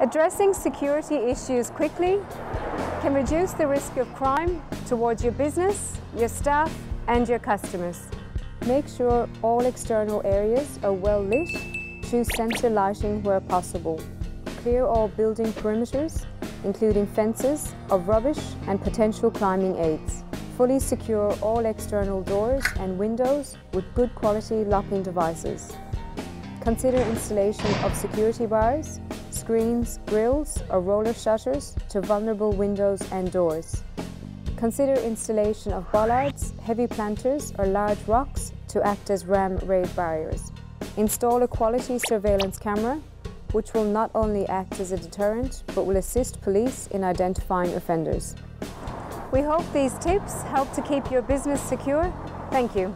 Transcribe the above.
Addressing security issues quickly can reduce the risk of crime towards your business, your staff and your customers. Make sure all external areas are well lit. Choose sensor lighting where possible. Clear all building perimeters, including fences, of rubbish and potential climbing aids. Fully secure all external doors and windows with good quality locking devices. Consider installation of security bars, screens, grills or roller shutters to vulnerable windows and doors. Consider installation of bollards, heavy planters or large rocks to act as ram raid barriers. Install a quality surveillance camera which will not only act as a deterrent but will assist police in identifying offenders. We hope these tips help to keep your business secure. Thank you.